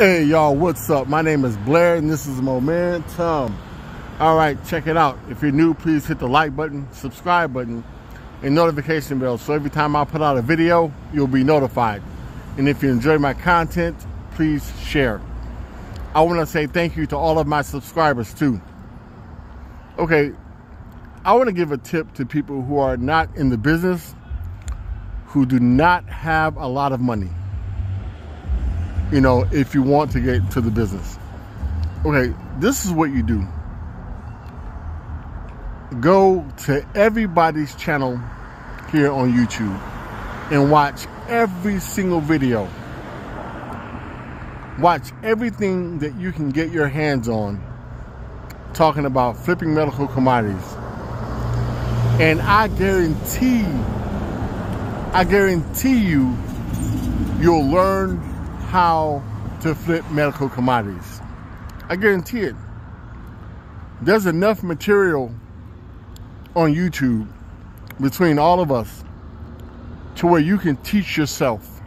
Hey y'all, what's up? My name is Blair and this is Momentum. All right, check it out. If you're new, please hit the like button, subscribe button, and notification bell. So every time I put out a video, you'll be notified. And if you enjoy my content, please share. I want to say thank you to all of my subscribers too. Okay, I want to give a tip to people who are not in the business, who do not have a lot of money you know, if you want to get to the business. Okay, this is what you do. Go to everybody's channel here on YouTube and watch every single video. Watch everything that you can get your hands on talking about flipping medical commodities. And I guarantee, I guarantee you, you'll learn how to flip medical commodities. I guarantee it. There's enough material on YouTube between all of us to where you can teach yourself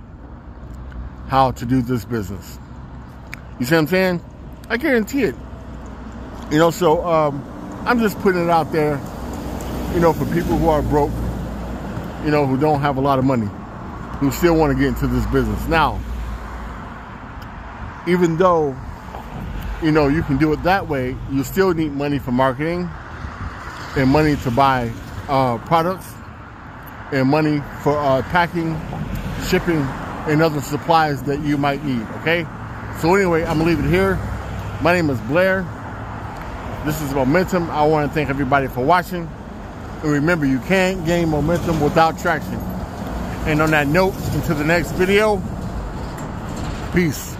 how to do this business. You see what I'm saying? I guarantee it. You know, so um, I'm just putting it out there, you know, for people who are broke, you know, who don't have a lot of money, who still want to get into this business. Now, even though you know you can do it that way, you still need money for marketing and money to buy uh, products and money for uh, packing, shipping, and other supplies that you might need. Okay. So anyway, I'm gonna leave it here. My name is Blair. This is Momentum. I want to thank everybody for watching. And remember, you can't gain momentum without traction. And on that note, until the next video, peace.